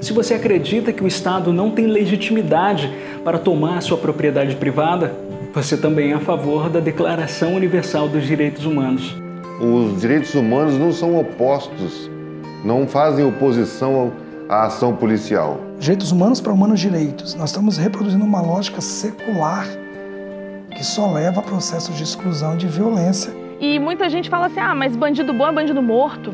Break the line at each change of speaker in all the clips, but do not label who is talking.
Se você acredita que o Estado não tem legitimidade para tomar sua propriedade privada, você também é a favor da Declaração Universal dos Direitos Humanos.
Os direitos humanos não são opostos, não fazem oposição à ação policial.
Direitos humanos para humanos direitos. Nós estamos reproduzindo uma lógica secular que só leva a processos de exclusão e de violência.
E muita gente fala assim: ah, mas bandido bom é bandido morto.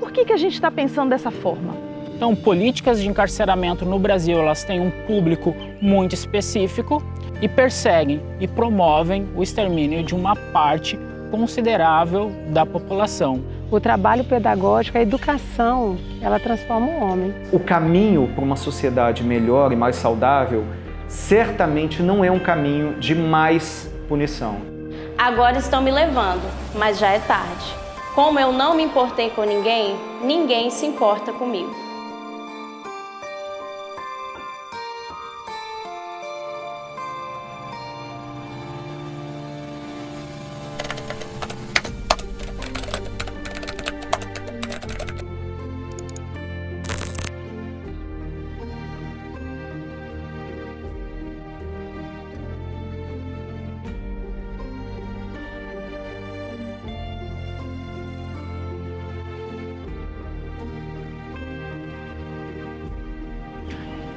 Por que, que a gente está pensando dessa forma?
Então, políticas de encarceramento no Brasil, elas têm um público muito específico e perseguem e promovem o extermínio de uma parte considerável da população.
O trabalho pedagógico, a educação, ela transforma o homem.
O caminho para uma sociedade melhor e mais saudável certamente não é um caminho de mais punição.
Agora estão me levando, mas já é tarde. Como eu não me importei com ninguém, ninguém se importa comigo.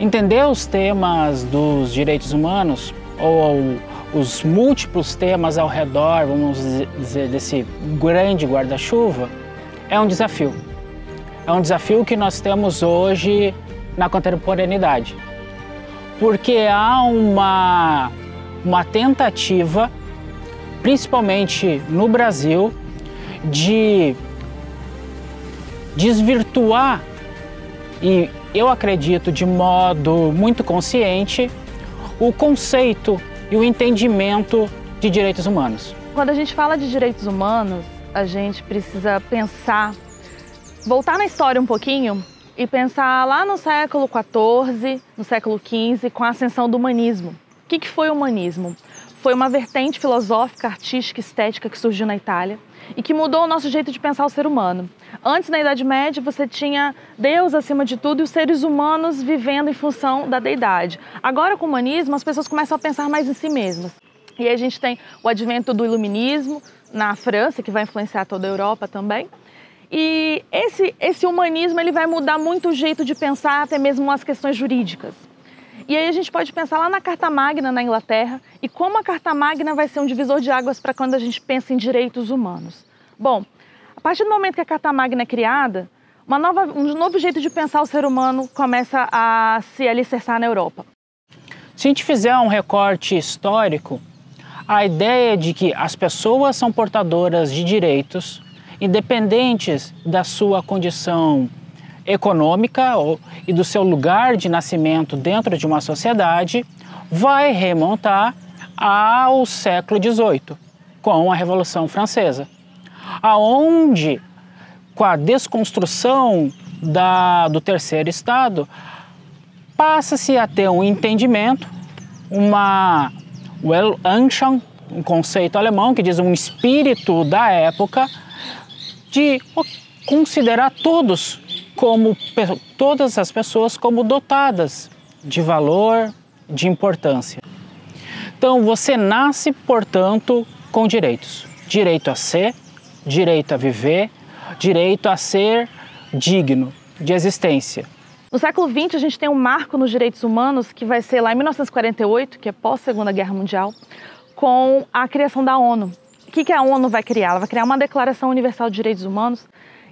Entender os temas dos direitos humanos ou os múltiplos temas ao redor, vamos dizer, desse grande guarda-chuva, é um desafio. É um desafio que nós temos hoje na contemporaneidade. Porque há uma, uma tentativa, principalmente no Brasil, de desvirtuar e eu acredito de modo muito consciente, o conceito e o entendimento de direitos humanos.
Quando a gente fala de direitos humanos, a gente precisa pensar, voltar na história um pouquinho e pensar lá no século XIV, no século XV, com a ascensão do humanismo. O que, foi o humanismo? Foi uma vertente filosófica, artística, estética que surgiu na Itália e que mudou o nosso jeito de pensar o ser humano. Antes, na Idade Média, você tinha Deus acima de tudo e os seres humanos vivendo em função da deidade. Agora, com o humanismo, as pessoas começam a pensar mais em si mesmas. E aí a gente tem o advento do iluminismo na França, que vai influenciar toda a Europa também. E esse, esse humanismo ele vai mudar muito o jeito de pensar, até mesmo as questões jurídicas. E aí a gente pode pensar lá na Carta Magna na Inglaterra e como a Carta Magna vai ser um divisor de águas para quando a gente pensa em direitos humanos. Bom, a partir do momento que a Carta Magna é criada, nova, um novo jeito de pensar o ser humano começa a se alicerçar na Europa.
Se a gente fizer um recorte histórico, a ideia de que as pessoas são portadoras de direitos, independentes da sua condição econômica e do seu lugar de nascimento dentro de uma sociedade vai remontar ao século XVIII, com a Revolução Francesa, aonde, com a desconstrução da, do terceiro estado, passa-se a ter um entendimento, uma um conceito alemão que diz um espírito da época de considerar todos como todas as pessoas como dotadas de valor, de importância. Então você nasce, portanto, com direitos: direito a ser, direito a viver, direito a ser digno de existência.
No século XX, a gente tem um marco nos direitos humanos que vai ser lá em 1948, que é pós-Segunda Guerra Mundial, com a criação da ONU. O que a ONU vai criar? Ela vai criar uma Declaração Universal de Direitos Humanos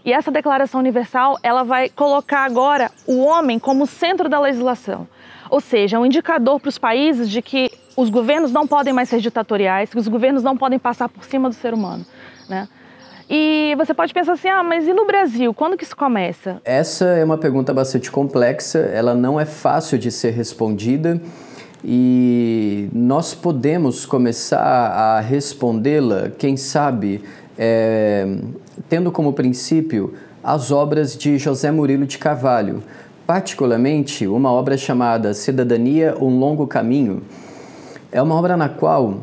e essa Declaração Universal, ela vai colocar agora o homem como centro da legislação. Ou seja, um indicador para os países de que os governos não podem mais ser ditatoriais, que os governos não podem passar por cima do ser humano, né? E você pode pensar assim, ah, mas e no Brasil? Quando que isso começa?
Essa é uma pergunta bastante complexa, ela não é fácil de ser respondida e nós podemos começar a respondê-la, quem sabe, é, tendo como princípio as obras de José Murilo de Carvalho, particularmente uma obra chamada Cidadania, um Longo Caminho. É uma obra na qual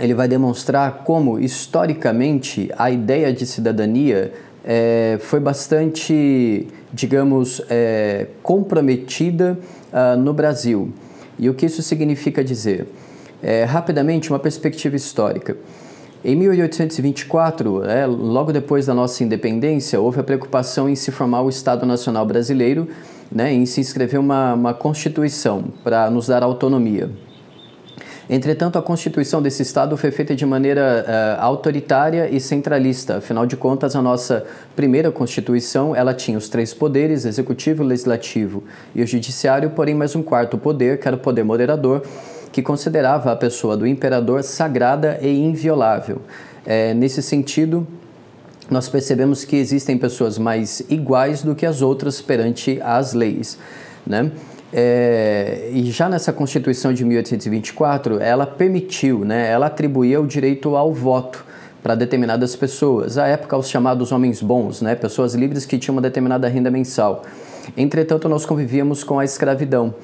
ele vai demonstrar como, historicamente, a ideia de cidadania é, foi bastante, digamos, é, comprometida uh, no Brasil. E o que isso significa dizer? É, rapidamente, uma perspectiva histórica. Em 1824, é, logo depois da nossa independência, houve a preocupação em se formar o Estado Nacional Brasileiro, né, em se inscrever uma, uma Constituição para nos dar autonomia. Entretanto, a constituição desse Estado foi feita de maneira uh, autoritária e centralista. Afinal de contas, a nossa primeira Constituição ela tinha os três poderes, executivo, legislativo e o judiciário, porém mais um quarto poder, que era o poder moderador, que considerava a pessoa do imperador sagrada e inviolável. É, nesse sentido, nós percebemos que existem pessoas mais iguais do que as outras perante as leis. Né? É, e já nessa Constituição de 1824, ela permitiu, né, ela atribuía o direito ao voto para determinadas pessoas. À época, os chamados homens bons, né, pessoas livres que tinham uma determinada renda mensal. Entretanto, nós convivíamos com a escravidão.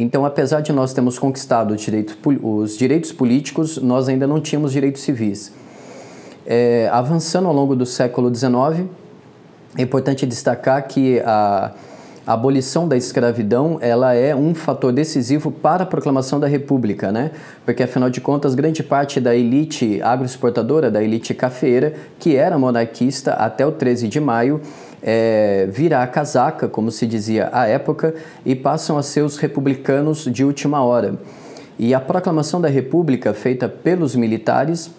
Então, apesar de nós termos conquistado os direitos, os direitos políticos, nós ainda não tínhamos direitos civis. É, avançando ao longo do século XIX, é importante destacar que a a abolição da escravidão ela é um fator decisivo para a proclamação da República, né? Porque afinal de contas, grande parte da elite agroexportadora, da elite cafeira, que era monarquista até o 13 de maio, é, a casaca, como se dizia à época, e passam a ser os republicanos de última hora. E a proclamação da República, feita pelos militares,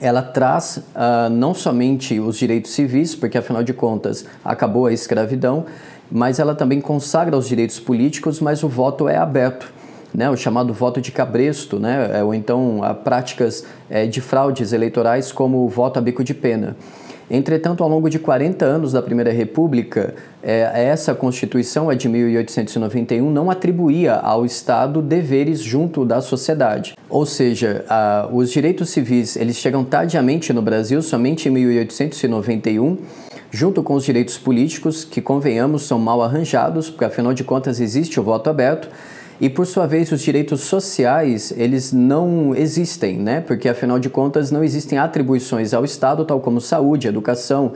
ela traz uh, não somente os direitos civis, porque afinal de contas acabou a escravidão, mas ela também consagra os direitos políticos, mas o voto é aberto. Né, o chamado voto de cabresto, né, é, ou então práticas é, de fraudes eleitorais como o voto a bico de pena. Entretanto, ao longo de 40 anos da Primeira República, é, essa Constituição, a de 1891, não atribuía ao Estado deveres junto da sociedade. Ou seja, a, os direitos civis eles chegam tardiamente no Brasil, somente em 1891, junto com os direitos políticos, que convenhamos são mal arranjados, porque afinal de contas existe o voto aberto, e por sua vez os direitos sociais, eles não existem, né? Porque afinal de contas não existem atribuições ao Estado, tal como saúde, educação,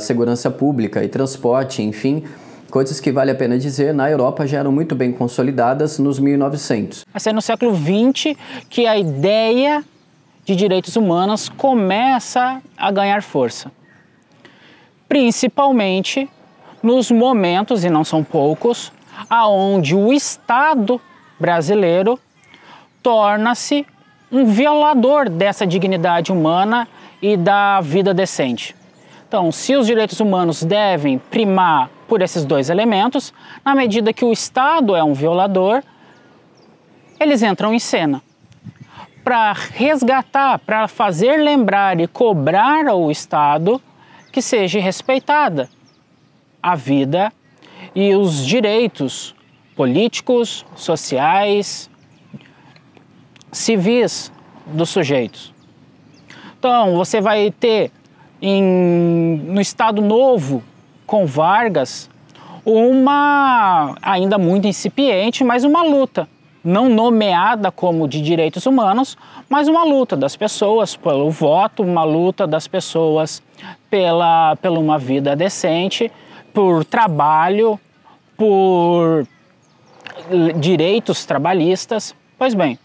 segurança pública e transporte, enfim, coisas que vale a pena dizer, na Europa já eram muito bem consolidadas nos 1900.
Vai ser no século XX que a ideia de direitos humanos começa a ganhar força principalmente nos momentos, e não são poucos, aonde o Estado brasileiro torna-se um violador dessa dignidade humana e da vida decente. Então, se os direitos humanos devem primar por esses dois elementos, na medida que o Estado é um violador, eles entram em cena para resgatar, para fazer lembrar e cobrar ao Estado que seja respeitada a vida e os direitos políticos, sociais, civis dos sujeitos. Então, você vai ter em, no Estado Novo, com Vargas, uma ainda muito incipiente, mas uma luta, não nomeada como de direitos humanos, mas uma luta das pessoas pelo voto, uma luta das pessoas pela, pela uma vida decente, por trabalho, por direitos trabalhistas. Pois bem,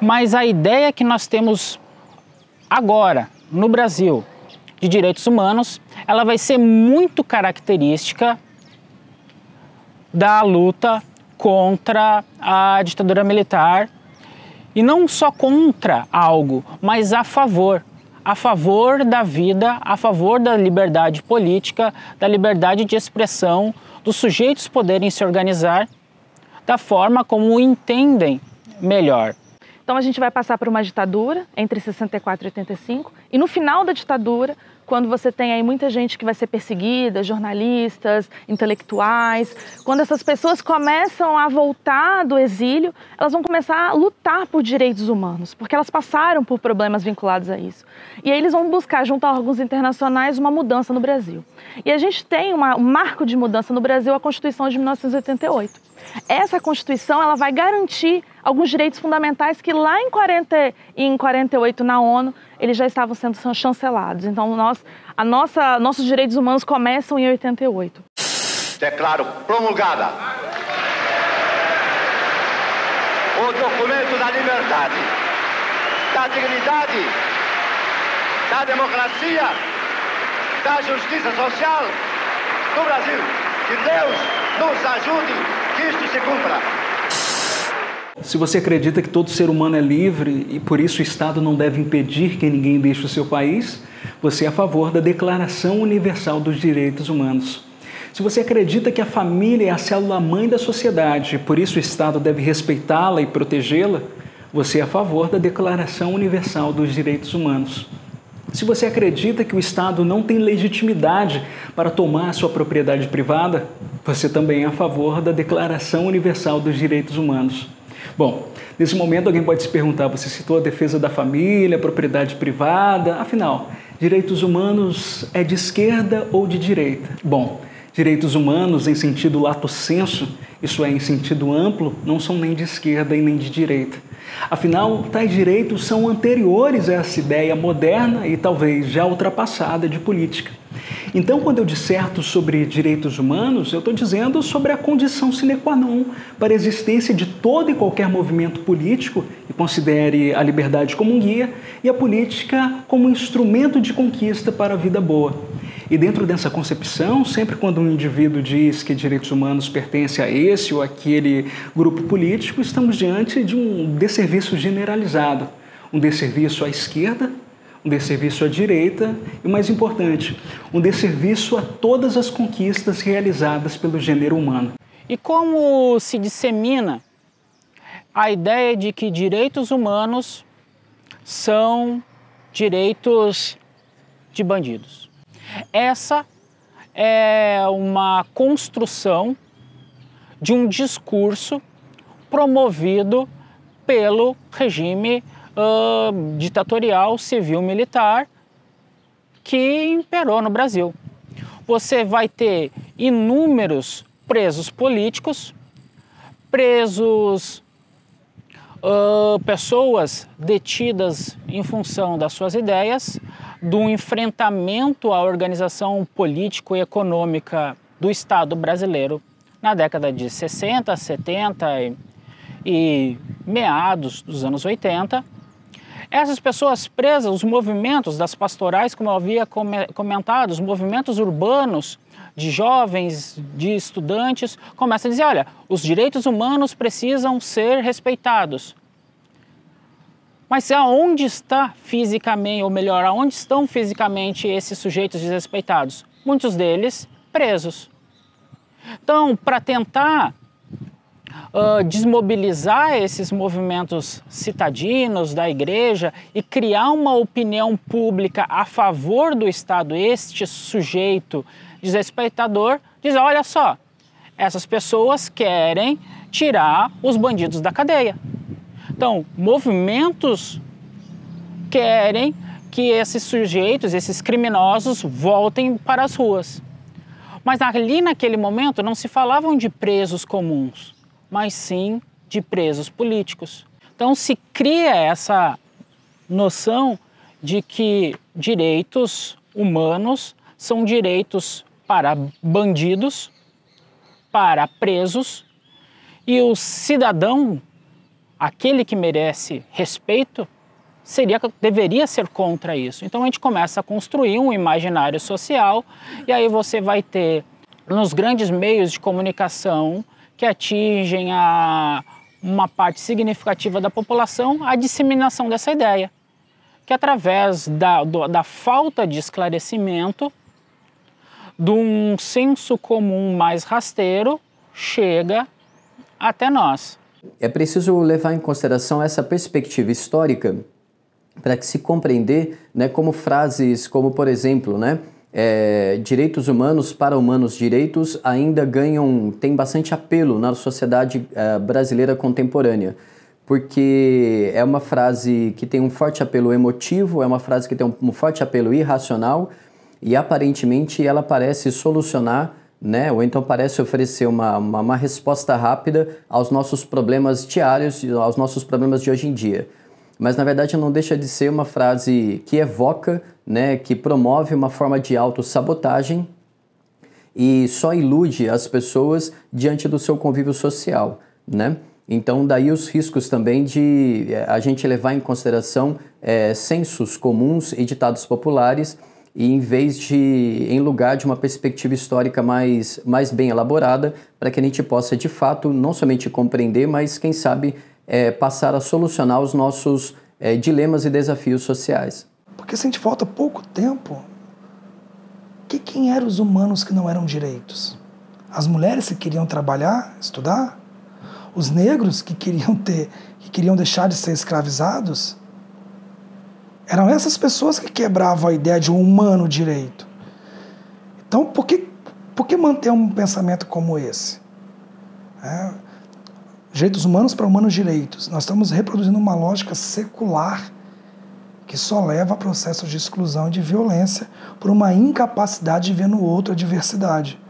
mas a ideia que nós temos agora no Brasil de direitos humanos, ela vai ser muito característica da luta contra a ditadura militar e não só contra algo, mas a favor a favor da vida, a favor da liberdade política, da liberdade de expressão, dos sujeitos poderem se organizar da forma como entendem melhor.
Então a gente vai passar por uma ditadura entre 64 e 85 e no final da ditadura quando você tem aí muita gente que vai ser perseguida, jornalistas, intelectuais, quando essas pessoas começam a voltar do exílio, elas vão começar a lutar por direitos humanos, porque elas passaram por problemas vinculados a isso. E aí eles vão buscar, junto a órgãos internacionais, uma mudança no Brasil. E a gente tem uma, um marco de mudança no Brasil, a Constituição de 1988. Essa Constituição ela vai garantir alguns direitos fundamentais que lá em, 40, em 48 na ONU eles já estavam sendo chancelados. Então nós, a nossa, nossos direitos humanos começam em 88.
Declaro promulgada o documento da liberdade, da dignidade, da democracia, da justiça social do Brasil. Que Deus nos ajude se.
Se você acredita que todo ser humano é livre e por isso o Estado não deve impedir que ninguém deixe o seu país, você é a favor da Declaração Universal dos Direitos Humanos. Se você acredita que a família é a célula mãe da sociedade e por isso o Estado deve respeitá-la e protegê-la, você é a favor da Declaração Universal dos Direitos Humanos. Se você acredita que o Estado não tem legitimidade para tomar sua propriedade privada, você também é a favor da Declaração Universal dos Direitos Humanos. Bom, nesse momento alguém pode se perguntar: você citou a defesa da família, propriedade privada, afinal, direitos humanos é de esquerda ou de direita? Bom, direitos humanos em sentido lato senso, isso é, em sentido amplo, não são nem de esquerda e nem de direita. Afinal, tais direitos são anteriores a essa ideia moderna e talvez já ultrapassada de política. Então, quando eu disserto sobre direitos humanos, eu estou dizendo sobre a condição sine qua non para a existência de todo e qualquer movimento político que considere a liberdade como um guia e a política como um instrumento de conquista para a vida boa. E dentro dessa concepção, sempre quando um indivíduo diz que direitos humanos pertencem a esse ou aquele grupo político, estamos diante de um desserviço generalizado, um desserviço à esquerda um desserviço à direita e, mais importante, um desserviço a todas as conquistas realizadas pelo gênero humano.
E como se dissemina a ideia de que direitos humanos são direitos de bandidos? Essa é uma construção de um discurso promovido pelo regime uh, ditatorial civil-militar que imperou no Brasil. Você vai ter inúmeros presos políticos, presos, uh, pessoas detidas em função das suas ideias, do enfrentamento à organização político e econômica do Estado brasileiro na década de 60, 70 e, e meados dos anos 80 essas pessoas presas, os movimentos das pastorais, como eu havia comentado, os movimentos urbanos de jovens, de estudantes, começam a dizer: olha, os direitos humanos precisam ser respeitados. Mas aonde está fisicamente, ou melhor, aonde estão fisicamente esses sujeitos desrespeitados? Muitos deles presos. Então, para tentar uh, desmobilizar esses movimentos citadinos da igreja e criar uma opinião pública a favor do Estado, este sujeito desrespeitador, diz: olha só, essas pessoas querem tirar os bandidos da cadeia. Então, movimentos querem que esses sujeitos, esses criminosos, voltem para as ruas. Mas ali naquele momento não se falavam de presos comuns mas sim de presos políticos. Então se cria essa noção de que direitos humanos são direitos para bandidos, para presos, e o cidadão, aquele que merece respeito, seria deveria ser contra isso. Então a gente começa a construir um imaginário social e aí você vai ter nos grandes meios de comunicação que atingem a uma parte significativa da população a disseminação dessa ideia, que através da, do, da falta de esclarecimento, de um senso comum mais rasteiro, chega até nós.
É preciso levar em consideração essa perspectiva histórica para que se compreender, né, como frases como, por exemplo, né, é, direitos humanos para humanos direitos ainda ganham, tem bastante apelo na sociedade é, brasileira contemporânea, porque é uma frase que tem um forte apelo emotivo, é uma frase que tem um, um forte apelo irracional e aparentemente ela parece solucionar né? Ou então parece oferecer uma, uma, uma resposta rápida aos nossos problemas diários, aos nossos problemas de hoje em dia. Mas na verdade não deixa de ser uma frase que evoca, né, que promove uma forma de autossabotagem e só ilude as pessoas diante do seu convívio social, né? Então, daí os riscos também de eh, a gente levar em consideração é, censos comuns e ditados populares e em vez de, em lugar de uma perspectiva histórica mais, mais bem elaborada, para que a gente possa de fato não somente compreender, mas quem sabe é, passar a solucionar os nossos é, dilemas e desafios sociais.
Porque se a gente volta pouco tempo, que quem eram os humanos que não eram direitos? As mulheres que queriam trabalhar, estudar? Os negros que queriam ter, que queriam deixar de ser escravizados? Eram essas pessoas que quebravam a ideia de um humano direito. Então, por que, por que manter um pensamento como esse? É, direitos humanos para humanos direitos. Nós estamos reproduzindo uma lógica secular que só leva a processos de exclusão e de violência por uma incapacidade de ver no outro a diversidade,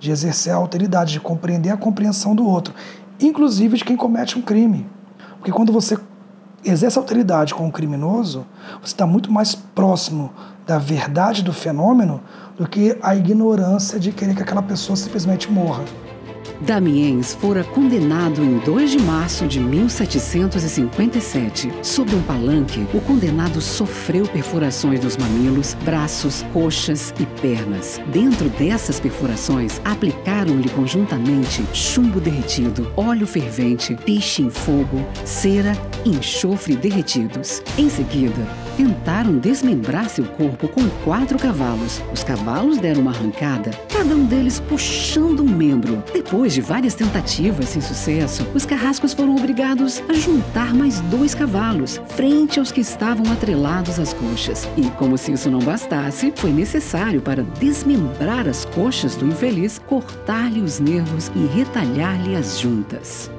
de exercer a alteridade, de compreender a compreensão do outro, inclusive de quem comete um crime. Porque quando você exerce autoridade com o criminoso, você está muito mais próximo da verdade do fenômeno do que a ignorância de querer que aquela pessoa simplesmente morra.
Damiens fora condenado em 2 de março de 1757. Sobre um palanque, o condenado sofreu perfurações dos mamilos, braços, coxas e pernas. Dentro dessas perfurações, aplicaram-lhe conjuntamente chumbo derretido, óleo fervente, piche em fogo, cera e enxofre derretidos. Em seguida, tentaram desmembrar seu corpo com quatro cavalos. Os cavalos deram uma arrancada, cada um deles puxando um membro. Depois de várias tentativas sem sucesso, os carrascos foram obrigados a juntar mais dois cavalos, frente aos que estavam atrelados às coxas. E, como se isso não bastasse, foi necessário, para desmembrar as coxas do infeliz, cortar-lhe os nervos e retalhar-lhe as juntas.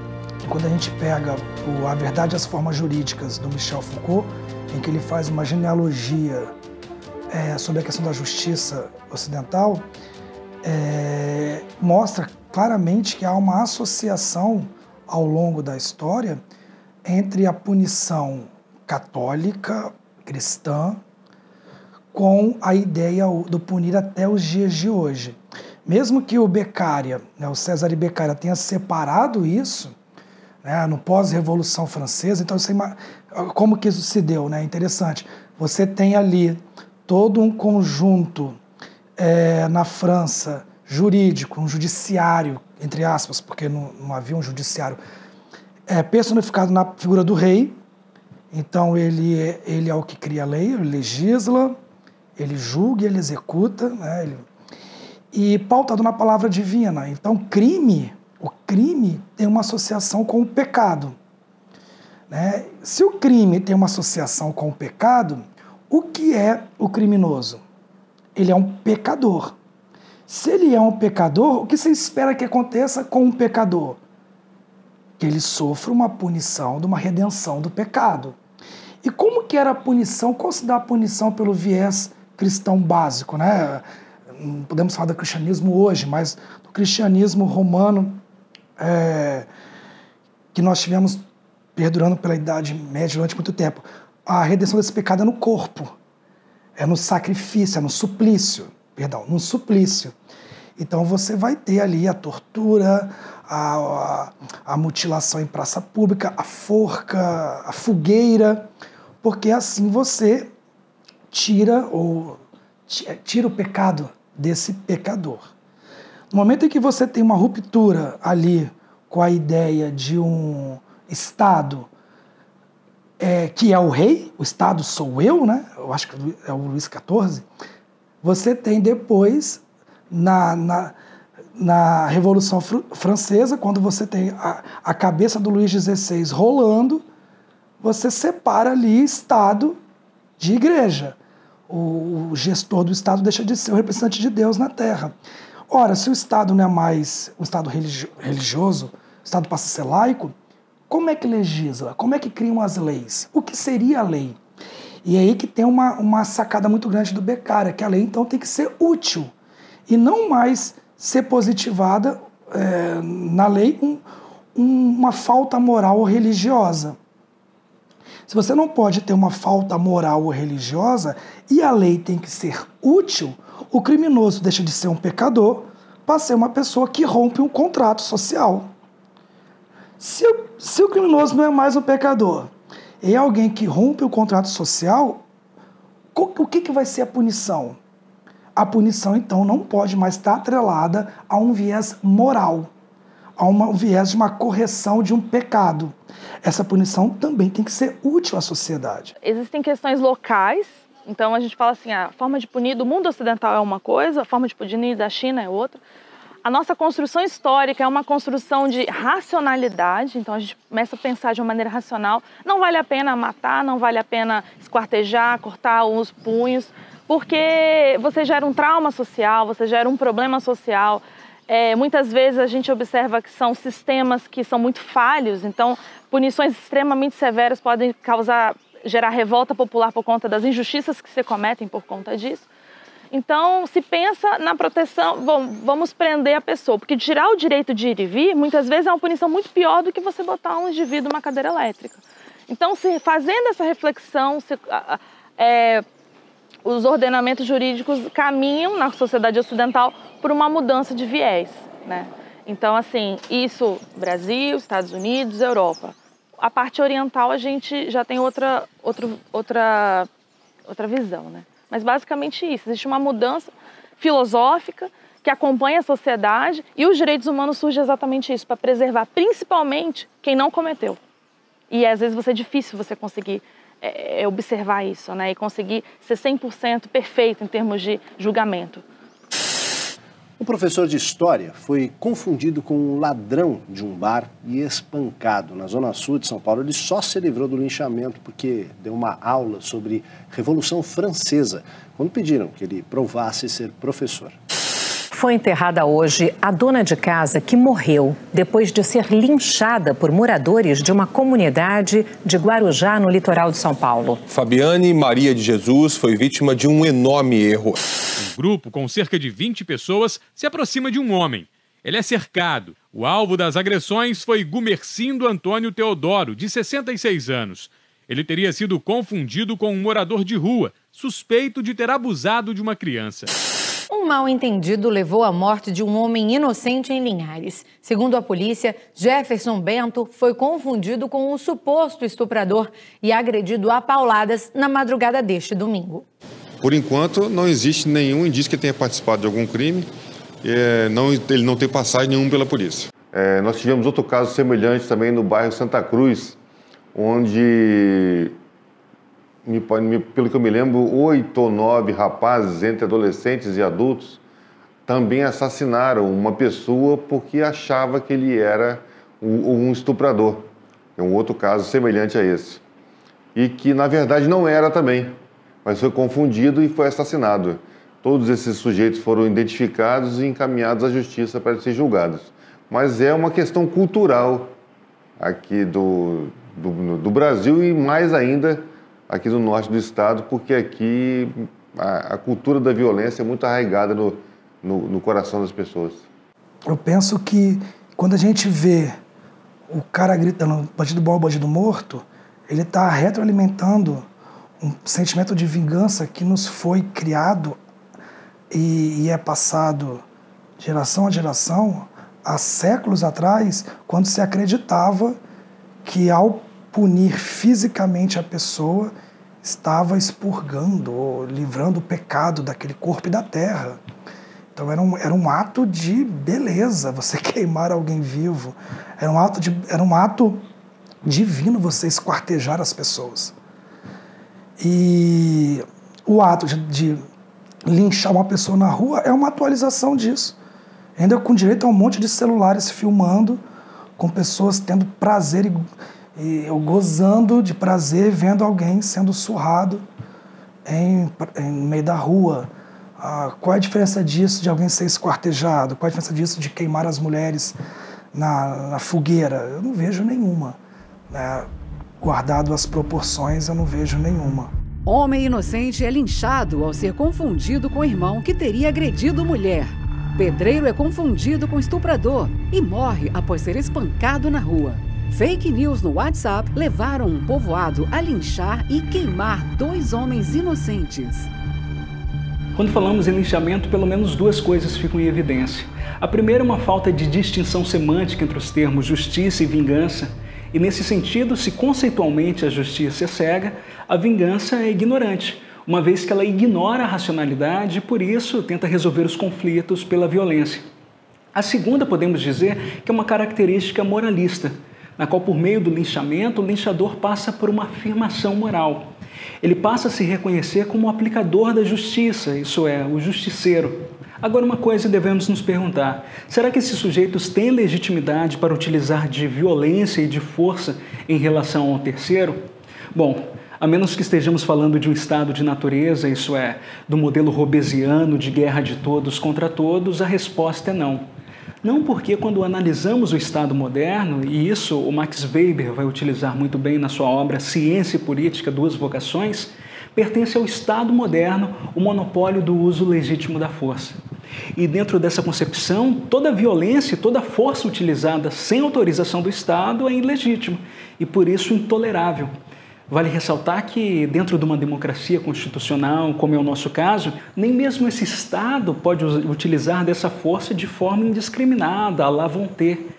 Quando a gente pega o A Verdade e as Formas Jurídicas do Michel Foucault, em que ele faz uma genealogia é, sobre a questão da justiça ocidental, é, mostra claramente que há uma associação ao longo da história entre a punição católica, cristã, com a ideia do punir até os dias de hoje. Mesmo que o Beccaria, né, o César Beccaria, tenha separado isso né, no pós-revolução francesa, então você, como que isso se deu? Né? Interessante. Você tem ali todo um conjunto é, na França jurídico, um judiciário, entre aspas, porque não, não havia um judiciário, é, personificado na figura do rei. Então ele, é, ele é o que cria a lei, ele legisla, ele julga, ele executa, né? ele, e pautado na palavra divina. Então crime, o crime tem uma associação com o pecado. Né? Se o crime tem uma associação com o pecado, o que é o criminoso? Ele é um pecador. Se ele é um pecador, o que você espera que aconteça com um pecador? Que ele sofra uma punição de uma redenção do pecado. E como que era a punição? Qual se dá a punição pelo viés cristão básico, né? Não podemos falar do cristianismo hoje, mas do cristianismo romano é, que nós tivemos perdurando pela Idade Média durante muito tempo. A redenção desse pecado é no corpo, é no sacrifício, é no suplício perdão, num suplício. Então você vai ter ali a tortura, a, a, a, mutilação em praça pública, a forca, a fogueira, porque assim você tira ou tira o pecado desse pecador. No momento em que você tem uma ruptura ali com a ideia de um Estado é, que é o rei, o Estado sou eu, né? Eu acho que é o Luís XIV você tem depois, na, na, na Revolução Francesa, quando você tem a, a cabeça do Luís XVI rolando, você separa ali Estado de igreja. O, o gestor do Estado deixa de ser o representante de Deus na Terra. Ora, se o Estado não é mais um Estado religioso, o Estado passa a ser laico, como é que legisla? Como é que criam as leis? O que seria a lei? E é aí que tem uma, uma sacada muito grande do Beccaria, que a lei então tem que ser útil e não mais ser positivada é, na lei um, um, uma falta moral ou religiosa. Se você não pode ter uma falta moral ou religiosa e a lei tem que ser útil, o criminoso deixa de ser um pecador para ser uma pessoa que rompe um contrato social. Se, se o criminoso não é mais um pecador, é alguém que rompe o contrato social, o que, que vai ser a punição? A punição, então, não pode mais estar atrelada a um viés moral, a uma, um viés de uma correção de um pecado. Essa punição também tem que ser útil à sociedade.
Existem questões locais, então a gente fala assim: a forma de punir do mundo ocidental é uma coisa, a forma de punir da China é outra. A nossa construção histórica é uma construção de racionalidade, então a gente começa a pensar de uma maneira racional. Não vale a pena matar, não vale a pena esquartejar, cortar os punhos, porque você gera um trauma social, você gera um problema social. É, muitas vezes a gente observa que são sistemas que são muito falhos, então punições extremamente severas podem causar, gerar revolta popular por conta das injustiças que se cometem por conta disso. Então, se pensa na proteção, bom, vamos prender a pessoa, porque tirar o direito de ir e vir, muitas vezes é uma punição muito pior do que você botar um indivíduo numa cadeira elétrica. Então, se fazendo essa reflexão, se, é, os ordenamentos jurídicos caminham na sociedade ocidental por uma mudança de viés, né? Então, assim, isso Brasil, Estados Unidos, Europa. A parte oriental a gente já tem outra, outra, outra, outra visão, né? Mas basicamente isso, existe uma mudança filosófica que acompanha a sociedade e os direitos humanos surgem exatamente isso, para preservar principalmente quem não cometeu. E às vezes você é difícil você conseguir é, observar isso, né? E conseguir ser 100% perfeito em termos de julgamento.
Um professor de história foi confundido com um ladrão de um bar e espancado na zona sul de São Paulo. Ele só se livrou do linchamento porque deu uma aula sobre Revolução Francesa, quando pediram que ele provasse ser professor.
Foi enterrada hoje a dona de casa que morreu depois de ser linchada por moradores de uma comunidade de Guarujá, no litoral de São Paulo.
Fabiane Maria de Jesus foi vítima de um enorme erro.
Um grupo com cerca de 20 pessoas se aproxima de um homem. Ele é cercado. O alvo das agressões foi Gumercindo Antônio Teodoro, de 66 anos. Ele teria sido confundido com um morador de rua, suspeito de ter abusado de uma criança.
Um mal-entendido levou à morte de um homem inocente em Linhares. Segundo a polícia, Jefferson Bento foi confundido com um suposto estuprador e agredido a pauladas na madrugada deste domingo.
Por enquanto, não existe nenhum indício que tenha participado de algum crime. É, não, ele não tem passagem nenhuma pela polícia. É, nós tivemos outro caso semelhante também no bairro Santa Cruz, onde me, pelo que eu me lembro, oito ou nove rapazes, entre adolescentes e adultos, também assassinaram uma pessoa porque achava que ele era um, um estuprador. É um outro caso semelhante a esse. E que, na verdade, não era também, mas foi confundido e foi assassinado. Todos esses sujeitos foram identificados e encaminhados à justiça para serem julgados. Mas é uma questão cultural aqui do, do, do Brasil e mais ainda aqui no norte do estado, porque aqui a, a cultura da violência é muito arraigada no, no, no coração das pessoas.
Eu penso que quando a gente vê o cara gritando bandido bom, bandido morto, ele está retroalimentando um sentimento de vingança que nos foi criado e, e, é passado geração a geração há séculos atrás, quando se acreditava que ao punir fisicamente a pessoa, estava expurgando, ou livrando o pecado daquele corpo e da terra. Então era um, era um ato de beleza você queimar alguém vivo. Era um ato, de, era um ato divino você esquartejar as pessoas. E o ato de, de linchar uma pessoa na rua é uma atualização disso. Ainda com direito a um monte de celulares filmando, com pessoas tendo prazer e e eu gozando de prazer vendo alguém sendo surrado em, em meio da rua. Ah, qual é a diferença disso de alguém ser esquartejado? Qual é a diferença disso de queimar as mulheres na, na fogueira? Eu não vejo nenhuma. Né? Guardado as proporções, eu não vejo nenhuma.
Homem inocente é linchado ao ser confundido com o irmão que teria agredido mulher. Pedreiro é confundido com estuprador e morre após ser espancado na rua. Fake news no WhatsApp levaram um povoado a linchar e queimar dois homens inocentes.
Quando falamos em linchamento, pelo menos duas coisas ficam em evidência. A primeira é uma falta de distinção semântica entre os termos justiça e vingança, e nesse sentido, se conceitualmente a justiça é cega, a vingança é ignorante, uma vez que ela ignora a racionalidade e por isso tenta resolver os conflitos pela violência. A segunda, podemos dizer, que é uma característica moralista, na qual, por meio do linchamento, o linchador passa por uma afirmação moral. Ele passa a se reconhecer como o aplicador da justiça, isso é, o justiceiro. Agora, uma coisa devemos nos perguntar: será que esses sujeitos têm legitimidade para utilizar de violência e de força em relação ao terceiro? Bom, a menos que estejamos falando de um estado de natureza, isso é, do modelo robesiano de guerra de todos contra todos, a resposta é não. Não porque, quando analisamos o Estado moderno, e isso o Max Weber vai utilizar muito bem na sua obra Ciência e Política, Duas Vocações, pertence ao Estado moderno o monopólio do uso legítimo da força. E dentro dessa concepção, toda violência, toda força utilizada sem autorização do Estado é ilegítima e por isso intolerável. Vale ressaltar que, dentro de uma democracia constitucional, como é o nosso caso, nem mesmo esse Estado pode utilizar dessa força de forma indiscriminada, à lá vão ter.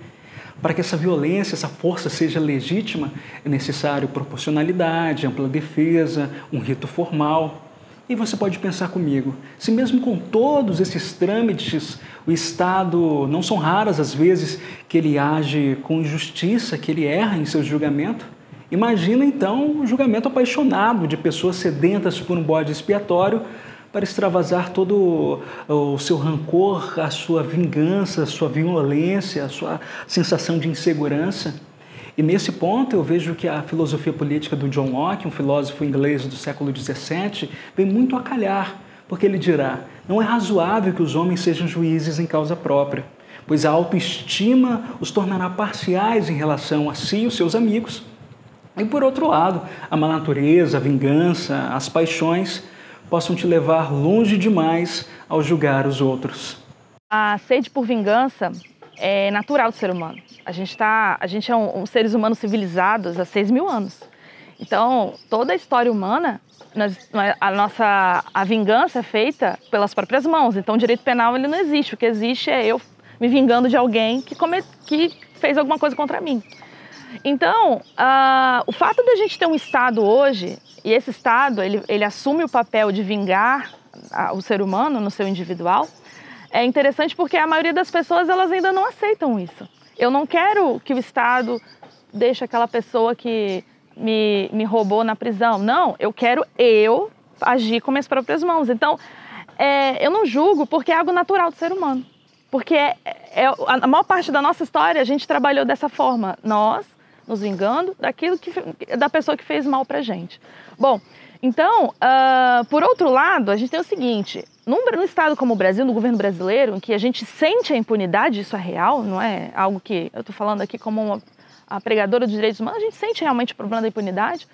Para que essa violência, essa força seja legítima, é necessário proporcionalidade, ampla defesa, um rito formal. E você pode pensar comigo, se mesmo com todos esses trâmites, o Estado, não são raras as vezes que ele age com injustiça, que ele erra em seu julgamento, Imagina então o julgamento apaixonado de pessoas sedentas por um bode expiatório para extravasar todo o seu rancor, a sua vingança, a sua violência, a sua sensação de insegurança. E nesse ponto eu vejo que a filosofia política do John Locke, um filósofo inglês do século XVII, vem muito a calhar, porque ele dirá: não é razoável que os homens sejam juízes em causa própria, pois a autoestima os tornará parciais em relação a si e os seus amigos e por outro lado, a má natureza, a vingança, as paixões possam te levar longe demais ao julgar os outros.
A sede por vingança é natural do ser humano. A gente, tá, a gente é um, um seres humanos civilizados há 6 mil anos. Então, toda a história humana, a nossa a vingança é feita pelas próprias mãos. Então, o direito penal ele não existe. O que existe é eu me vingando de alguém que, come, que fez alguma coisa contra mim. Então, uh, o fato da gente ter um Estado hoje, e esse Estado ele, ele assume o papel de vingar o ser humano no seu individual, é interessante porque a maioria das pessoas elas ainda não aceitam isso. Eu não quero que o Estado deixe aquela pessoa que me, me roubou na prisão. Não, eu quero eu agir com minhas próprias mãos. Então, é, eu não julgo porque é algo natural do ser humano. Porque é, é, a maior parte da nossa história a gente trabalhou dessa forma. Nós nos vingando daquilo que da pessoa que fez mal pra gente. Bom, então, uh, por outro lado, a gente tem o seguinte: num, num, estado como o Brasil, no governo brasileiro, em que a gente sente a impunidade, isso é real, não é algo que eu estou falando aqui como uma a pregadora dos direitos humanos, a gente sente realmente o problema da impunidade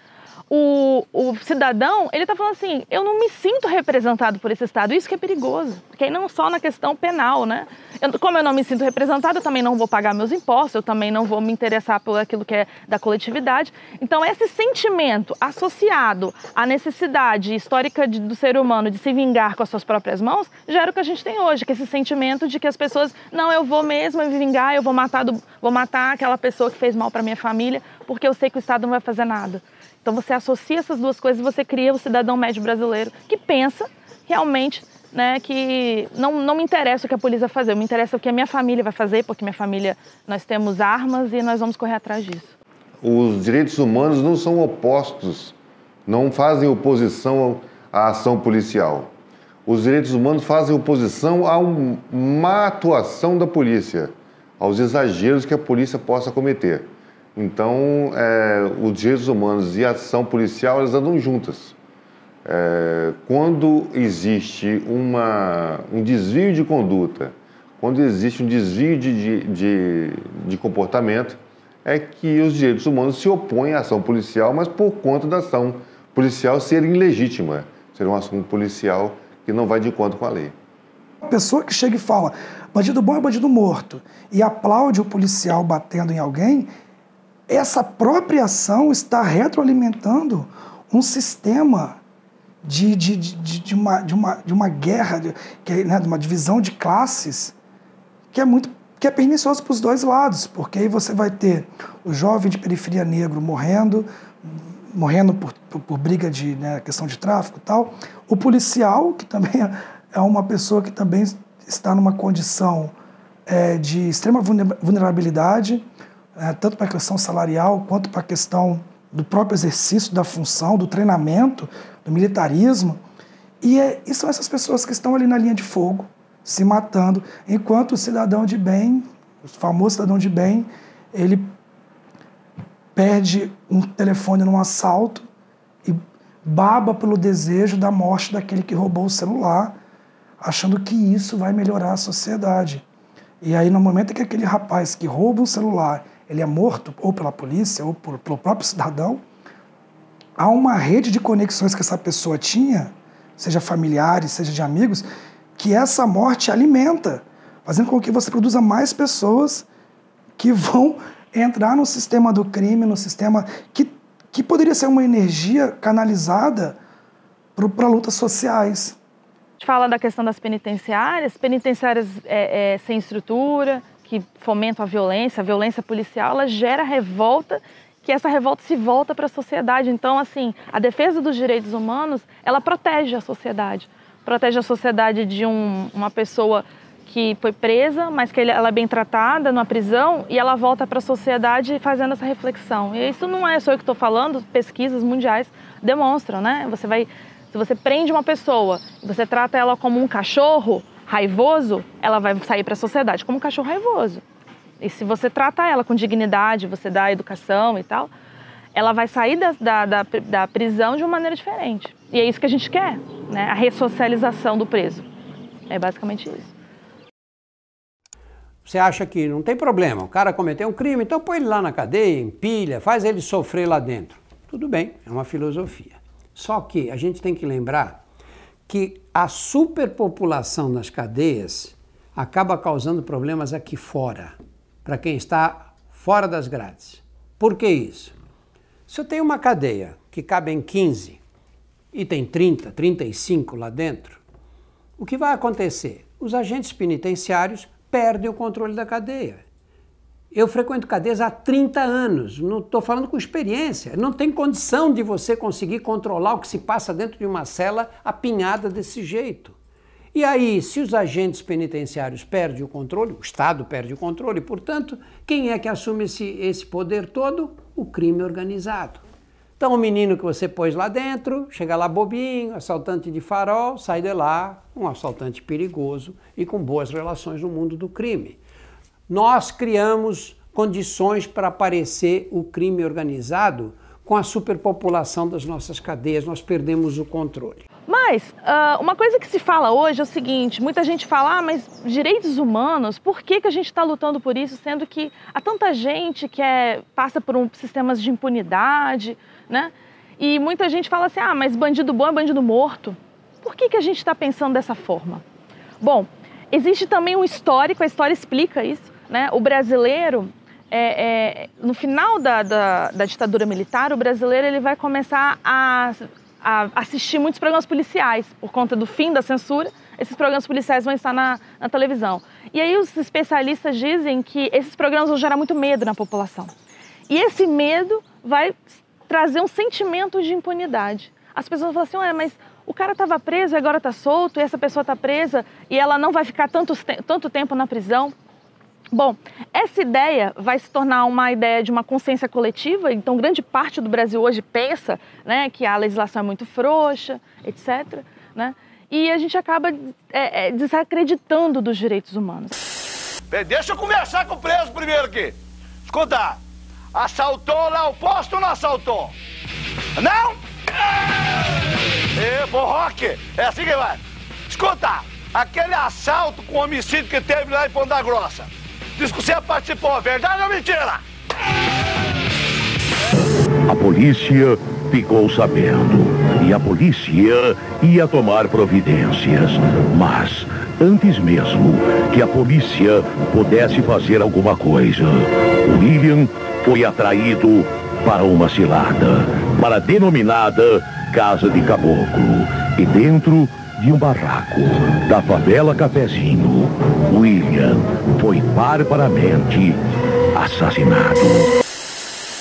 o, o cidadão, ele está falando assim, eu não me sinto representado por esse Estado, isso que é perigoso, porque aí não só na questão penal, né? Eu, como eu não me sinto representado, eu também não vou pagar meus impostos, eu também não vou me interessar por aquilo que é da coletividade. Então, esse sentimento associado à necessidade histórica de, do ser humano de se vingar com as suas próprias mãos, gera o que a gente tem hoje, que é esse sentimento de que as pessoas, não, eu vou mesmo me vingar, eu vou matar, do, vou matar aquela pessoa que fez mal para minha família, porque eu sei que o Estado não vai fazer nada. Então você associa essas duas coisas e você cria o cidadão médio brasileiro que pensa realmente né, que não, não me interessa o que a polícia vai fazer, me interessa o que a minha família vai fazer, porque minha família, nós temos armas e nós vamos correr atrás disso.
Os direitos humanos não são opostos, não fazem oposição à ação policial. Os direitos humanos fazem oposição a uma atuação da polícia, aos exageros que a polícia possa cometer. Então, é, os direitos humanos e a ação policial elas andam juntas. É, quando existe uma, um desvio de conduta, quando existe um desvio de, de, de, comportamento, é que os direitos humanos se opõem à ação policial, mas por conta da ação policial ser ilegítima, ser uma ação policial que não vai de encontro com a lei.
A pessoa que chega e fala bandido bom é bandido morto e aplaude o policial batendo em alguém, essa própria ação está retroalimentando um sistema de, de, de, de, uma, de, uma, de uma guerra, de, que, né, de uma divisão de classes que é muito que é pernicioso para os dois lados, porque aí você vai ter o jovem de periferia negro morrendo, morrendo por, por, por briga de né, questão de tráfico e tal, o policial, que também é uma pessoa que também está numa condição é, de extrema vulnerabilidade, é, tanto para a questão salarial quanto para a questão do próprio exercício da função, do treinamento, do militarismo. E, é, e são essas pessoas que estão ali na linha de fogo, se matando, enquanto o cidadão de bem, o famoso cidadão de bem, ele perde um telefone num assalto e baba pelo desejo da morte daquele que roubou o celular, achando que isso vai melhorar a sociedade. E aí, no momento que aquele rapaz que rouba um celular, ele é morto ou pela polícia ou por, pelo próprio cidadão, há uma rede de conexões que essa pessoa tinha, seja familiares, seja de amigos, que essa morte alimenta, fazendo com que você produza mais pessoas que vão entrar no sistema do crime, no sistema que, que poderia ser uma energia canalizada para lutas sociais.
A gente fala da questão das penitenciárias, penitenciárias é, é, sem estrutura, que fomentam a violência, a violência policial, ela gera revolta que essa revolta se volta para a sociedade. Então, assim, a defesa dos direitos humanos, ela protege a sociedade protege a sociedade de um, uma pessoa que foi presa, mas que ela é bem tratada numa prisão e ela volta para a sociedade fazendo essa reflexão. E isso não é só eu que estou falando, pesquisas mundiais demonstram, né? Você vai, se você prende uma pessoa e você trata ela como um cachorro raivoso, ela vai sair para a sociedade como um cachorro raivoso. E se você trata ela com dignidade, você dá educação e tal, ela vai sair da, da, da, da prisão de uma maneira diferente. E é isso que a gente quer, né? a ressocialização do preso. É basicamente isso.
Você acha que não tem problema, o cara cometeu um crime, então põe ele lá na cadeia, empilha, faz ele sofrer lá dentro. Tudo bem, é uma filosofia. Só que a gente tem que lembrar que a superpopulação nas cadeias acaba causando problemas aqui fora, para quem está fora das grades. Por que isso? Se eu tenho uma cadeia que cabe em 15 e tem 30, 35 lá dentro, o que vai acontecer? Os agentes penitenciários perdem o controle da cadeia. Eu frequento cadeias há 30 anos, não estou falando com experiência. Não tem condição de você conseguir controlar o que se passa dentro de uma cela apinhada desse jeito. E aí, se os agentes penitenciários perdem o controle, o Estado perde o controle, portanto, quem é que assume esse, esse poder todo? O crime organizado. Então, o menino que você pôs lá dentro, chega lá bobinho, assaltante de farol, sai de lá, um assaltante perigoso e com boas relações no mundo do crime. Nós criamos condições para aparecer o crime organizado com a superpopulação das nossas cadeias, nós perdemos o controle.
Mas uh, uma coisa que se fala hoje é o seguinte: muita gente fala, ah, mas direitos humanos, por que, que a gente está lutando por isso, sendo que há tanta gente que é, passa por um, sistemas de impunidade, né? E muita gente fala assim, ah, mas bandido bom é bandido morto. Por que, que a gente está pensando dessa forma? Bom, existe também um histórico, a história explica isso, né? O brasileiro, é, é, no final da, da, da ditadura militar, o brasileiro ele vai começar a a assistir muitos programas policiais por conta do fim da censura. Esses programas policiais vão estar na, na televisão. E aí os especialistas dizem que esses programas vão gerar muito medo na população. E esse medo vai trazer um sentimento de impunidade. As pessoas falam assim, Ué, mas o cara estava preso e agora está solto, e essa pessoa está presa e ela não vai ficar tanto, tanto tempo na prisão. Bom, essa ideia vai se tornar uma ideia de uma consciência coletiva, então grande parte do Brasil hoje pensa né, que a legislação é muito frouxa, etc. Né? E a gente acaba é, é, desacreditando dos direitos humanos.
Deixa eu conversar com o preso primeiro aqui. Escuta, assaltou lá o posto ou não assaltou? Não? Ê, rock, é assim que vai. Escuta, aquele assalto com homicídio que teve lá em Ponta Grossa. Diz que você participou, verdade ou mentira?
A polícia ficou sabendo. e a polícia ia tomar providências. Mas, antes mesmo que a polícia pudesse fazer alguma coisa, William foi atraído para uma cilada, para a denominada Casa de Caboclo. E dentro de um barraco da favela Cafezinho, William foi barbaramente assassinado.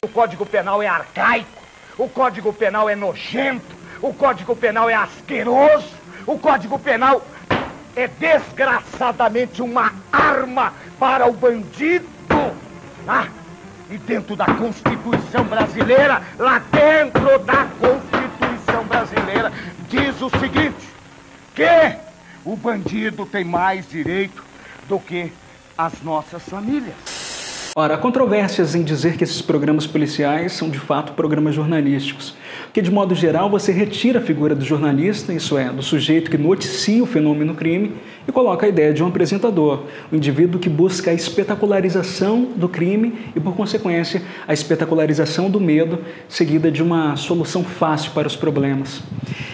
O Código Penal é arcaico, o Código Penal é nojento, o Código Penal é asqueroso, o Código Penal é desgraçadamente uma arma para o bandido. Ah, e dentro da Constituição brasileira, lá dentro da Constituição brasileira, diz o seguinte: que o bandido tem mais direito do que as nossas famílias.
Ora, há controvérsias em dizer que esses programas policiais são de fato programas jornalísticos, porque de modo geral você retira a figura do jornalista, isso é, do sujeito que noticia o fenômeno crime, e coloca a ideia de um apresentador, um indivíduo que busca a espetacularização do crime e, por consequência, a espetacularização do medo, seguida de uma solução fácil para os problemas.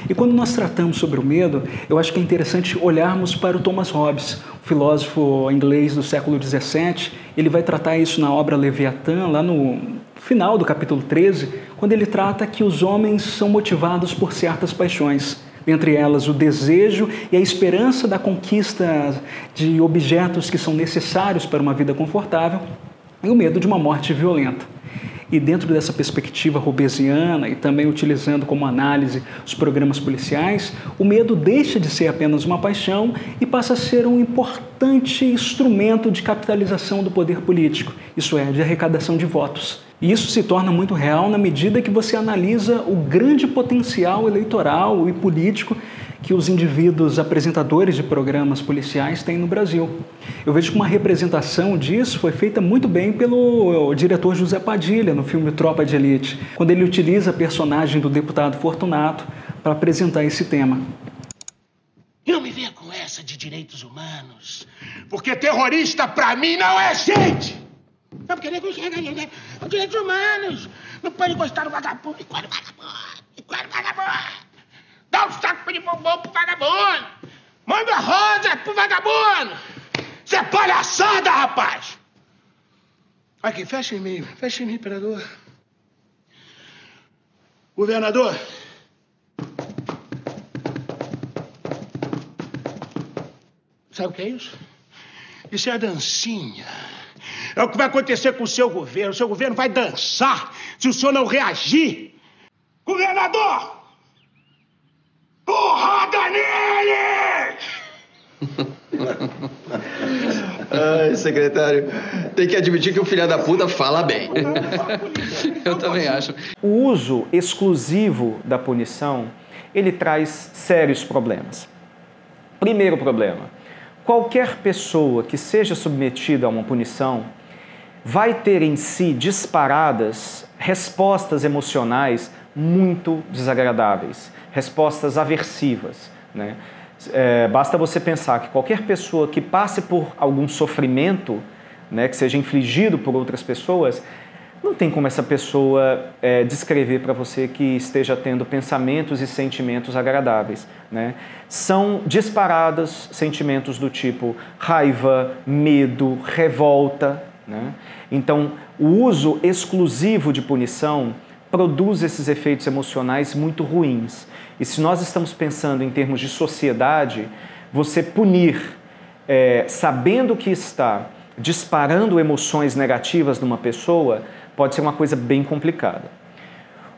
E quando nós tratamos sobre o medo, eu acho que é interessante olharmos para o Thomas Hobbes, filósofo inglês do século XVII. Ele vai tratar isso na obra Leviatã, lá no final do capítulo 13, quando ele trata que os homens são motivados por certas paixões dentre elas o desejo e a esperança da conquista de objetos que são necessários para uma vida confortável e o medo de uma morte violenta. E dentro dessa perspectiva robesiana e também utilizando como análise os programas policiais, o medo deixa de ser apenas uma paixão e passa a ser um importante instrumento de capitalização do poder político, isso é, de arrecadação de votos. E isso se torna muito real na medida que você analisa o grande potencial eleitoral e político que os indivíduos apresentadores de programas policiais têm no Brasil. Eu vejo que uma representação disso foi feita muito bem pelo diretor José Padilha no filme Tropa de Elite, quando ele utiliza a personagem do deputado Fortunato para apresentar esse tema.
Não me venha com essa de direitos humanos, porque terrorista para mim não é gente! Não, porque né? Direitos humanos. Não pode encostar no vagabundo. Qual vagabundo? Qual vagabundo? Dá um saco de bombom pro vagabundo. Manda rosa pro vagabundo. Isso é palhaçada, rapaz. Aqui, fecha em mim. Fecha em mim, imperador. Governador. Sabe o que é isso? Isso é a dancinha é o que vai acontecer com o seu governo. O seu governo vai dançar se o senhor não reagir. Governador! Porrada nele!
Ai, secretário, tem que admitir que o filho da puta fala bem. Eu também acho.
O uso exclusivo da punição, ele traz sérios problemas. Primeiro problema, qualquer pessoa que seja submetida a uma punição, vai ter em si disparadas respostas emocionais muito desagradáveis, respostas aversivas. Né? É, basta você pensar que qualquer pessoa que passe por algum sofrimento, né, que seja infligido por outras pessoas, não tem como essa pessoa é, descrever para você que esteja tendo pensamentos e sentimentos agradáveis. Né? São disparados sentimentos do tipo raiva, medo, revolta, né? Então, o uso exclusivo de punição produz esses efeitos emocionais muito ruins. E se nós estamos pensando em termos de sociedade, você punir é, sabendo que está disparando emoções negativas numa pessoa pode ser uma coisa bem complicada.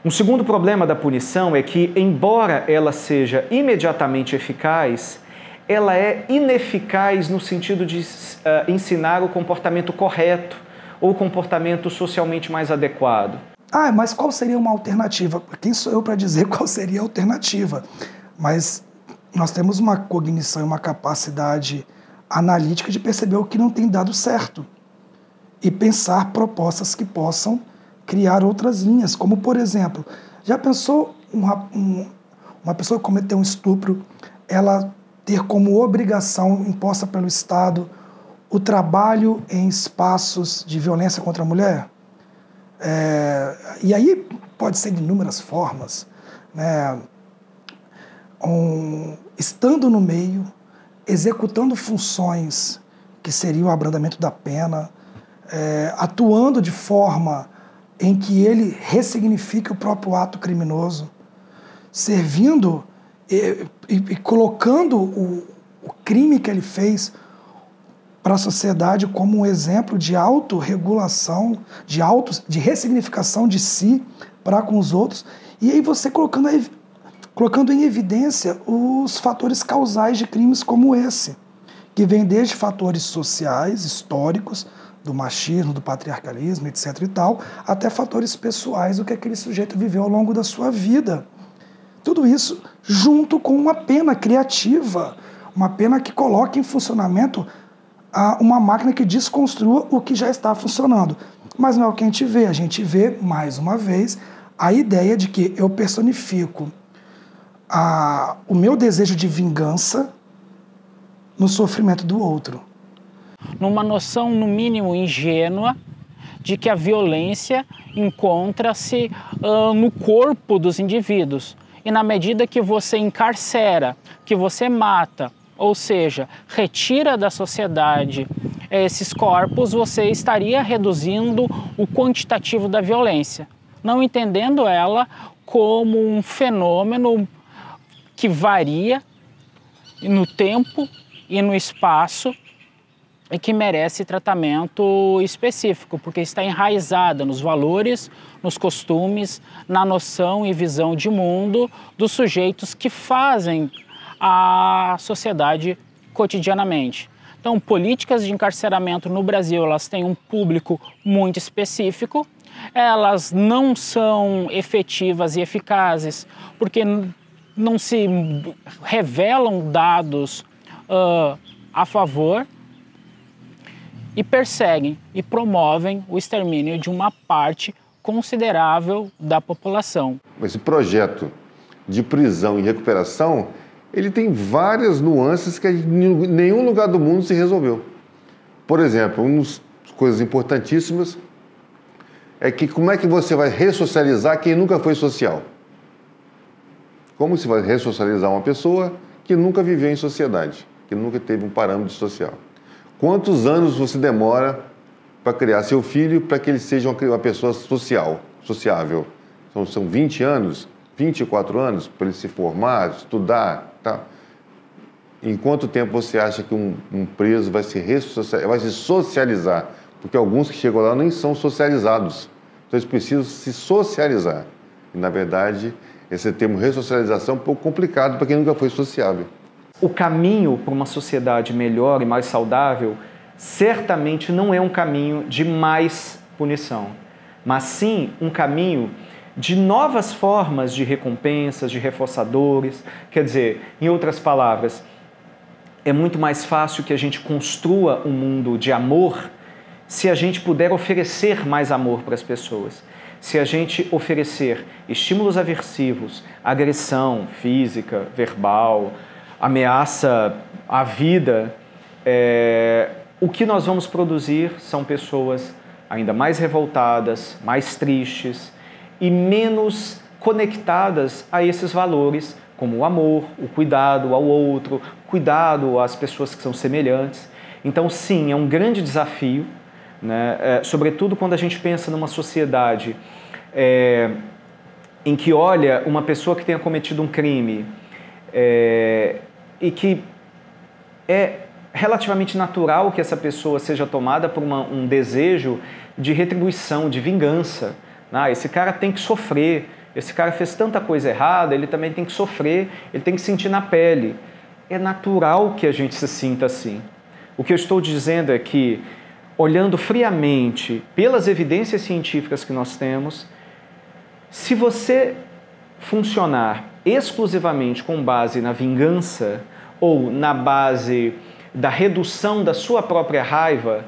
Um segundo problema da punição é que, embora ela seja imediatamente eficaz, ela é ineficaz no sentido de uh, ensinar o comportamento correto ou o comportamento socialmente mais adequado.
Ah, mas qual seria uma alternativa? Quem sou eu para dizer qual seria a alternativa? Mas nós temos uma cognição e uma capacidade analítica de perceber o que não tem dado certo e pensar propostas que possam criar outras linhas, como por exemplo, já pensou uma, um, uma pessoa que cometeu um estupro, ela ter como obrigação imposta pelo Estado o trabalho em espaços de violência contra a mulher. É, e aí pode ser de inúmeras formas. Né? um, estando no meio, executando funções que seriam o abrandamento da pena, é, atuando de forma em que ele ressignifique o próprio ato criminoso, servindo e, e, e colocando o, o crime que ele fez para a sociedade como um exemplo de autorregulação, de, auto, de ressignificação de si para com os outros, e aí você colocando, colocando em evidência os fatores causais de crimes como esse, que vem desde fatores sociais, históricos, do machismo, do patriarcalismo, etc. e tal, até fatores pessoais do que aquele sujeito viveu ao longo da sua vida. Tudo isso junto com uma pena criativa, uma pena que coloque em funcionamento uma máquina que desconstrua o que já está funcionando. Mas não é o que a gente vê, a gente vê, mais uma vez, a ideia de que eu personifico a, o meu desejo de vingança no sofrimento do outro.
Numa noção, no mínimo, ingênua de que a violência encontra-se uh, no corpo dos indivíduos. E na medida que você encarcera, que você mata, ou seja, retira da sociedade esses corpos, você estaria reduzindo o quantitativo da violência, não entendendo ela como um fenômeno que varia no tempo e no espaço e que merece tratamento específico, porque está enraizada nos valores, nos costumes, na noção e visão de mundo dos sujeitos que fazem a sociedade cotidianamente. Então, políticas de encarceramento no Brasil, elas têm um público muito específico, elas não são efetivas e eficazes porque não se revelam dados uh, a favor e perseguem e promovem o extermínio de uma parte considerável da população.
Esse projeto de prisão e recuperação ele tem várias nuances que em nenhum lugar do mundo se resolveu. Por exemplo, uma das coisas importantíssimas é que como é que você vai ressocializar quem nunca foi social? Como se vai ressocializar uma pessoa que nunca viveu em sociedade, que nunca teve um parâmetro social? Quantos anos você demora para criar seu filho para que ele seja uma pessoa social, sociável? São, são 20 anos, 24 anos para ele se formar, estudar, Tá? Em quanto tempo você acha que um, um preso vai se, vai se socializar? Porque alguns que chegam lá nem são socializados. Então eles precisam se socializar. E, na verdade, esse termo ressocialização é um pouco complicado para quem nunca foi sociável.
O caminho para uma sociedade melhor e mais saudável certamente não é um caminho de mais punição, mas sim um caminho de novas formas de recompensas, de reforçadores. Quer dizer, em outras palavras, é muito mais fácil que a gente construa um mundo de amor se a gente puder oferecer mais amor para as pessoas. Se a gente oferecer estímulos aversivos, agressão física, verbal, ameaça à vida, é, o que nós vamos produzir são pessoas ainda mais revoltadas, mais tristes, e menos conectadas a esses valores, como o amor, o cuidado ao outro, cuidado às pessoas que são semelhantes. Então, sim, é um grande desafio, né? É, sobretudo quando a gente pensa numa sociedade é, em que olha uma pessoa que tenha cometido um crime é, e que é relativamente natural que essa pessoa seja tomada por uma, um desejo de retribuição, de vingança. Ah, esse cara tem que sofrer, esse cara fez tanta coisa errada, ele também tem que sofrer, ele tem que sentir na pele. É natural que a gente se sinta assim. O que eu estou dizendo é que, olhando friamente pelas evidências científicas que nós temos, se você funcionar exclusivamente com base na vingança ou na base da redução da sua própria raiva,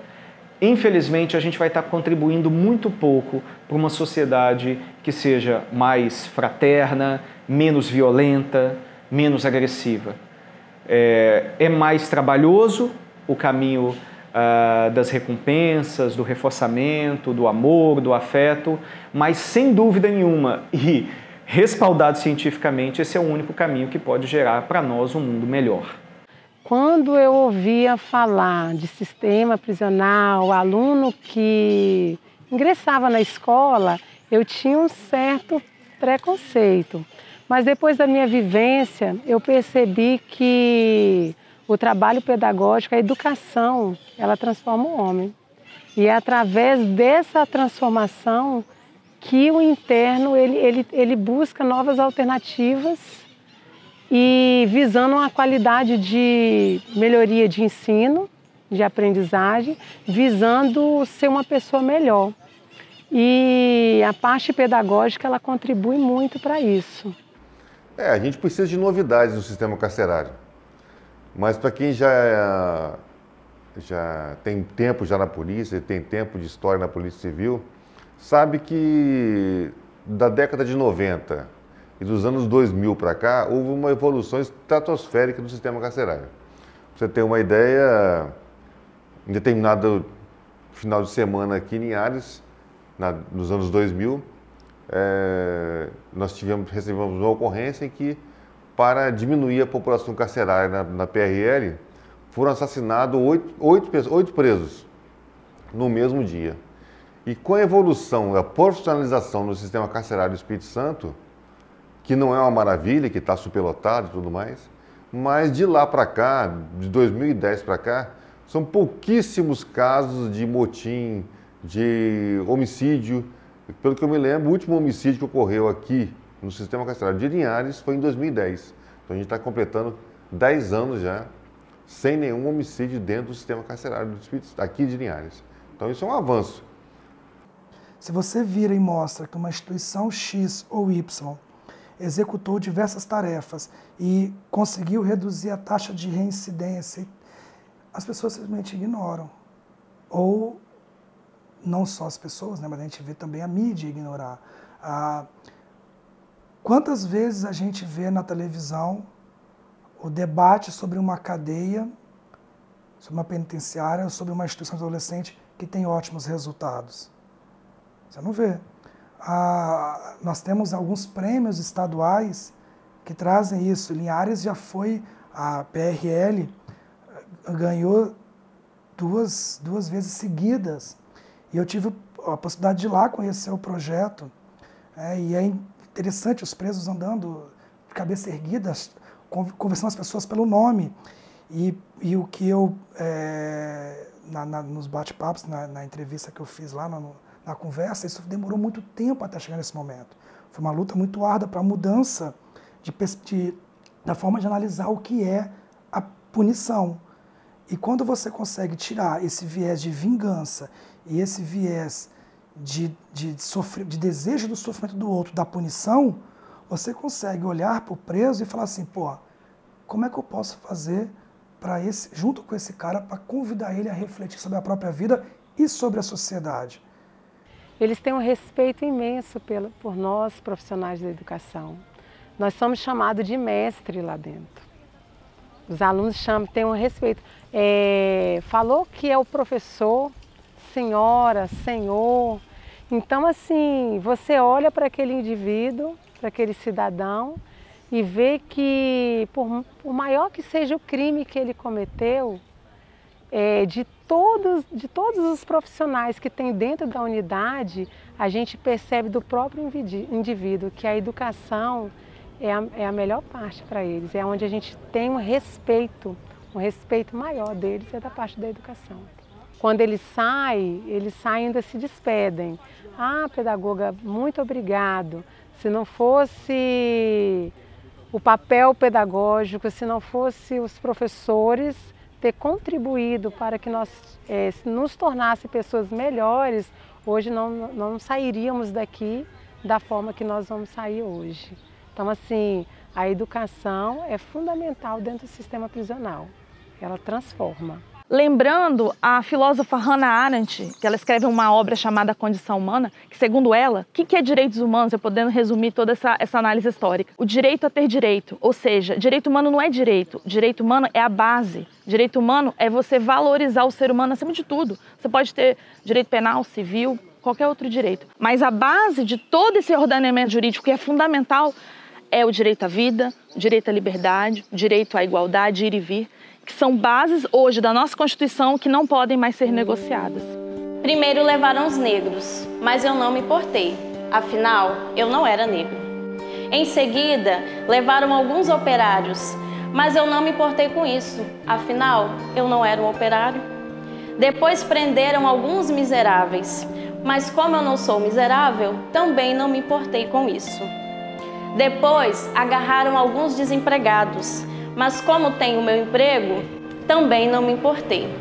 infelizmente a gente vai estar contribuindo muito pouco para uma sociedade que seja mais fraterna, menos violenta, menos agressiva. É, é mais trabalhoso o caminho ah, das recompensas, do reforçamento, do amor, do afeto, mas sem dúvida nenhuma, e respaldado cientificamente, esse é o único caminho que pode gerar para nós um mundo melhor.
Quando eu ouvia falar de sistema prisional, aluno que ingressava na escola, eu tinha um certo preconceito. Mas depois da minha vivência, eu percebi que o trabalho pedagógico, a educação, ela transforma o homem. E é através dessa transformação que o interno ele, ele, ele busca novas alternativas e visando uma qualidade de melhoria de ensino, de aprendizagem, visando ser uma pessoa melhor. E a parte pedagógica ela contribui muito para isso.
É, a gente precisa de novidades no sistema carcerário. Mas para quem já, já tem tempo já na polícia, tem tempo de história na Polícia Civil, sabe que da década de 90 e dos anos 2000 para cá, houve uma evolução estratosférica do sistema carcerário. Pra você ter uma ideia, em determinado final de semana aqui em Linhares, na, nos anos 2000, é, nós tivemos, recebemos uma ocorrência em que, para diminuir a população carcerária na, na PRL, foram assassinados oito, oito, oito presos no mesmo dia. E com a evolução, a profissionalização no sistema carcerário do Espírito Santo, que não é uma maravilha, que está superlotado e tudo mais, mas de lá para cá, de 2010 para cá, são pouquíssimos casos de motim, de homicídio. Pelo que eu me lembro, o último homicídio que ocorreu aqui no sistema carcerário de Linhares foi em 2010. Então a gente está completando 10 anos já sem nenhum homicídio dentro do sistema carcerário aqui de Linhares. Então isso é um avanço.
Se você vira e mostra que uma instituição X ou Y executou diversas tarefas e conseguiu reduzir a taxa de reincidência, as pessoas simplesmente ignoram. Ou não só as pessoas, né, mas a gente vê também a mídia ignorar. Ah, quantas vezes a gente vê na televisão o debate sobre uma cadeia, sobre uma penitenciária, sobre uma instituição de adolescente que tem ótimos resultados? Você não vê. Ah, nós temos alguns prêmios estaduais que trazem isso. Linhares já foi, a PRL eh, ganhou duas, duas vezes seguidas. E eu tive a possibilidade de ir lá conhecer o projeto. É, e é interessante os presos andando de cabeça erguida, conversando as pessoas pelo nome. E, e o que eu, é, na, na, nos bate-papos, na, na, entrevista que eu fiz lá no, na conversa, isso demorou muito tempo até chegar nesse momento. Foi uma luta muito árdua para a mudança de, de, da forma de analisar o que é a punição. E quando você consegue tirar esse viés de vingança e esse viés de, de, de, sofrer, de desejo do sofrimento do outro, da punição, você consegue olhar para o preso e falar assim, pô, como é que eu posso fazer para esse, junto com esse cara, para convidar ele a refletir sobre a própria vida e sobre a sociedade?
Eles têm um respeito imenso pelo, por nós, profissionais da educação. Nós somos chamados de mestre lá dentro. Os alunos chamam, têm um respeito. É, falou que é o professor, senhora, senhor. Então, assim, você olha para aquele indivíduo, para aquele cidadão e vê que, por, por maior que seja o crime que ele cometeu, é, de, todos, de todos os profissionais que tem dentro da unidade, a gente percebe do próprio indivíduo que a educação é a, é a melhor parte para eles, é onde a gente tem um respeito, um respeito maior deles é da parte da educação. Quando eles saem, eles saem ainda se despedem. Ah, pedagoga, muito obrigado. Se não fosse o papel pedagógico, se não fosse os professores, ter contribuído para que nós é, nos tornasse pessoas melhores, hoje não, não sairíamos daqui da forma que nós vamos sair hoje. Então, assim, a educação é fundamental dentro do sistema prisional. Ela transforma.
Lembrando a filósofa Hannah Arendt, que ela escreve uma obra chamada Condição Humana, que segundo ela, o que é direitos humanos? Eu podendo resumir toda essa, essa análise histórica. O direito a ter direito, ou seja, direito humano não é direito, direito humano é a base. Direito humano é você valorizar o ser humano acima de tudo. Você pode ter direito penal, civil, qualquer outro direito. Mas a base de todo esse ordenamento jurídico que é fundamental é o direito à vida, direito à liberdade, direito à igualdade, ir e vir, que são bases hoje da nossa Constituição que não podem mais ser negociadas.
Primeiro levaram os negros, mas eu não me importei, afinal, eu não era negro. Em seguida, levaram alguns operários, mas eu não me importei com isso, afinal, eu não era um operário. Depois prenderam alguns miseráveis, mas como eu não sou miserável, também não me importei com isso. Depois agarraram alguns desempregados, mas como tenho meu emprego, também não me importei.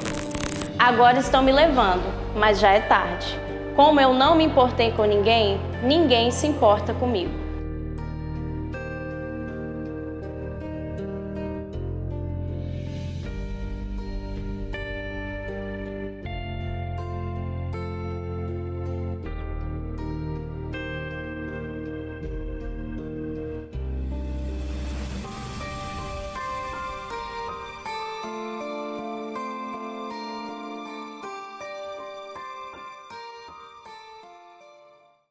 Agora estão me levando, mas já é tarde. Como eu não me importei com ninguém, ninguém se importa comigo.